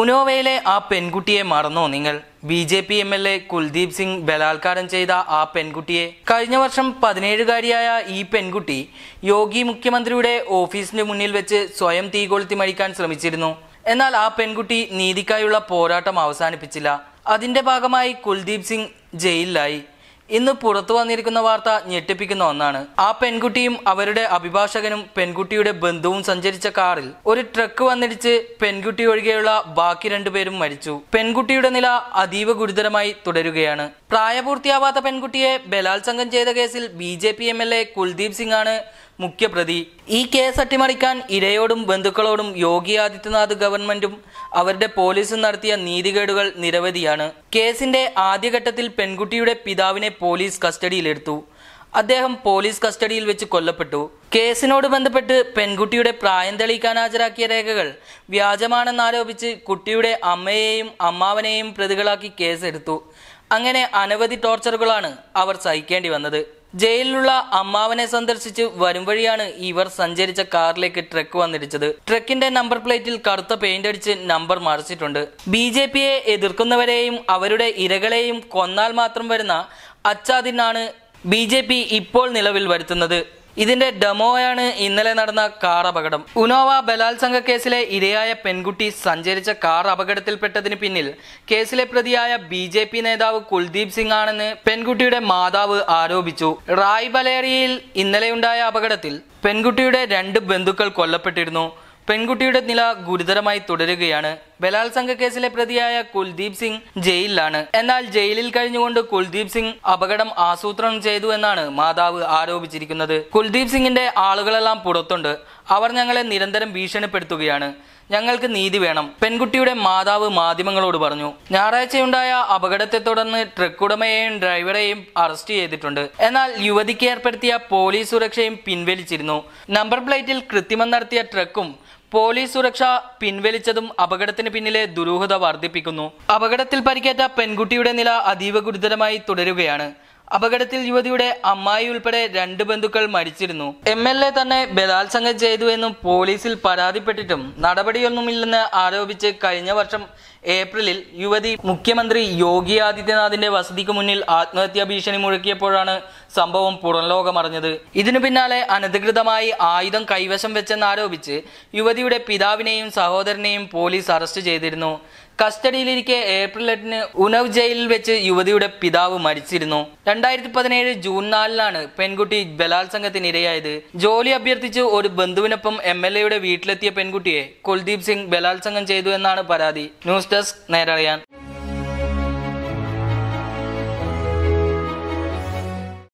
ഉനോവയിലെ ആ പെൺകുട്ടിയെ മറന്നോ നിങ്ങൾ? B J P M L A Kuldeep Singh ബലാത്കാരം ചെയ്ത ആ പെൺകുട്ടിയെ. കഴിഞ്ഞ വർഷം പതിനേഴുകാരിയായ ഈ പെൺകുട്ടി യോഗി മുഖ്യമന്ത്രിയുടെ ഓഫീസിന്റെ മുന്നിൽ വെച്ച് സ്വയം തീ കൊളുത്തി മരിക്കാൻ ശ്രമിച്ചിരുന്നു. എന്നാൽ ആ പെൺകുട്ടി നീതിക്കായുള്ള പോരാട്ടം അവസാനിപ്പിച്ചില്ല. അതിന്റെ ഭാഗമായി കുൽദീപ് സിംഗ് ജയിലിലായി. ഇന്ന് പുറത്തു വന്നിരിക്കുന്ന വാർത്ത ഞെട്ടിപ്പിക്കുന്ന ഒന്നാണ്. ആ പെൺകുട്ടിയും അവരുടെ അഭിഭാഷകനും പെൺകുട്ടിയുടെ ബന്ധുവും സഞ്ചരിച്ച കാറിൽ ഒരു ട്രക്ക് വന്നിടിച്ച് പെൺകുട്ടി ഒഴികെയുള്ള ബാക്കി രണ്ടുപേരും മരിച്ചു. പെൺകുട്ടിയുടെ നില അതീവ ഗുരുതരമായി തുടരുകയാണ്. പ്രായപൂർത്തിയാവാത്ത പെൺകുട്ടിയെ ബലാത്സംഗം ചെയ്ത കേസിൽ B J P M L A Kuldeep Singh ആണ് മുഖ്യപ്രതി. ഈ കേസ് അട്ടിമറിക്കാൻ ഇരയോടും ബന്ധുക്കളോടും യോഗി ആദിത്യനാഥ് ഗവൺമെന്റും അവരുടെ പോലീസും നടത്തിയ നീതികേടുകൾ നിരവധിയാണ്. കേസിന്റെ ആദ്യഘട്ടത്തിൽ പെൺകുട്ടിയുടെ പിതാവിനെ പോലീസ് കസ്റ്റഡിയിലെടുത്തു. അദ്ദേഹം പോലീസ് കസ്റ്റഡിയിൽ വെച്ച് കൊല്ലപ്പെട്ടു. കേസിനോട് ബന്ധപ്പെട്ട് പെൺകുട്ടിയുടെ പ്രായം തെളിയിക്കാൻ ഹാജരാക്കിയ രേഖകൾ വ്യാജമാണെന്നാരോപിച്ച് കുട്ടിയുടെ അമ്മയെയും അമ്മാവനെയും പ്രതികളാക്കി കേസെടുത്തു. അങ്ങനെ അനവധി ടോർച്ചറുകളാണ് അവർ സഹിക്കേണ്ടി വന്നത്. ജയിലിലുള്ള അമ്മാവനെ സന്ദർശിച്ച് വരും വഴിയാണ് ഇവർ സഞ്ചരിച്ച കാറിലേക്ക് ട്രക്ക് വന്നിടിച്ചത്. ട്രക്കിന്റെ നമ്പർ പ്ലേറ്റിൽ കറുത്ത പെയിന്റ് അടിച്ച് നമ്പർ മറിച്ചിട്ടുണ്ട്. ബി ജെ പിയെ എതിർക്കുന്നവരെയും അവരുടെ ഇരകളെയും കൊന്നാൽ മാത്രം വരുന്ന അച്ചാദിനാണ് ബി ജെ പി ഇപ്പോൾ നിലവിൽ വരുത്തുന്നത്. ഇതിന്റെ ഡെമോയാണ് ഇന്നലെ നടന്ന കാർ അപകടം. ഉനോവ ബലാത്സംഗ കേസിലെ ഇരയായ പെൺകുട്ടി സഞ്ചരിച്ച കാർ അപകടത്തിൽപ്പെട്ടതിന് പിന്നിൽ കേസിലെ പ്രതിയായ ബി ജെ പി നേതാവ് കുൽദീപ് സിംഗ് ആണെന്ന് പെൺകുട്ടിയുടെ മാതാവ് ആരോപിച്ചു. റായ് ബലേറിയയിൽ ഇന്നലെയുണ്ടായ അപകടത്തിൽ പെൺകുട്ടിയുടെ രണ്ട് ബന്ധുക്കൾ കൊല്ലപ്പെട്ടിരുന്നു. പെൺകുട്ടിയുടെ നില ഗുരുതരമായി തുടരുകയാണ്. ബലാത്സംഗ കേസിലെ പ്രതിയായ കുൽദീപ് സിംഗ് ജയിലിലാണ്. എന്നാൽ ജയിലിൽ കഴിഞ്ഞുകൊണ്ട് കുൽദീപ് സിംഗ് അപകടം ആസൂത്രണം ചെയ്തു എന്നാണ് മാതാവ് ആരോപിച്ചിരിക്കുന്നത്. കുൽദീപ് സിംഗിന്റെ ആളുകളെല്ലാം പുറത്തുണ്ട്. അവർ ഞങ്ങളെ നിരന്തരം ഭീഷണിപ്പെടുത്തുകയാണ്. ഞങ്ങൾക്ക് നീതി വേണം. പെൺകുട്ടിയുടെ മാതാവ് മാധ്യമങ്ങളോട് പറഞ്ഞു. ഞായറാഴ്ചയുണ്ടായ അപകടത്തെ തുടർന്ന് ട്രക്ക് ഉടമയെയും ഡ്രൈവറെയും അറസ്റ്റ് ചെയ്തിട്ടുണ്ട്. എന്നാൽ യുവതിക്ക് ഏർപ്പെടുത്തിയ പോലീസ് സുരക്ഷയും പിൻവലിച്ചിരുന്നു. നമ്പർ പ്ലേറ്റിൽ കൃത്രിമം നടത്തിയ ട്രക്കും പോലീസ് സുരക്ഷ പിൻവലിച്ചതും അപകടത്തിന് പിന്നിലെ ദുരൂഹത വർദ്ധിപ്പിക്കുന്നു. അപകടത്തിൽ പരിക്കേറ്റ പെൺകുട്ടിയുടെ നില അതീവ ഗുരുതരമായി തുടരുകയാണ്. അപകടത്തിൽ യുവതിയുടെ അമ്മായി ഉൾപ്പെടെ രണ്ട് ബന്ധുക്കൾ മരിച്ചിരുന്നു. എം എൽ എ തന്നെ ബലാത്സംഗം ചെയ്തു എന്നും പോലീസിൽ പരാതിപ്പെട്ടിട്ടും നടപടിയൊന്നുമില്ലെന്ന് ആരോപിച്ച് കഴിഞ്ഞ വർഷം ഏപ്രിലിൽ യുവതി മുഖ്യമന്ത്രി യോഗി ആദിത്യനാഥിന്റെ വസതിക്ക് മുന്നിൽ ആത്മഹത്യാ ഭീഷണി മുഴക്കിയപ്പോഴാണ് സംഭവം പുറംലോകമറിഞ്ഞത്. ഇതിനു പിന്നാലെ അനധികൃതമായി ആയുധം കൈവശം വെച്ചെന്നാരോപിച്ച് യുവതിയുടെ പിതാവിനെയും സഹോദരനെയും പോലീസ് അറസ്റ്റ് ചെയ്തിരുന്നു. കസ്റ്റഡിയിലിരിക്കെ ഏപ്രിൽ എട്ടിന് ഉനവ് ജയിലിൽ വെച്ച് യുവതിയുടെ പിതാവ് മരിച്ചിരുന്നു. രണ്ടായിരത്തി പതിനേഴ് ജൂൺ നാലിനാണ് പെൺകുട്ടി ബലാത്സംഗത്തിന് ഇരയായത് ജോലി അഭ്യർത്ഥിച്ച് ഒരു ബന്ധുവിനൊപ്പം എം എൽ എയുടെ വീട്ടിലെത്തിയ പെൺകുട്ടിയെ കുൽദീപ് സിംഗ് ബലാത്സംഗം ചെയ്തു എന്നാണ് പരാതി. News desk നേരറിയാൻ.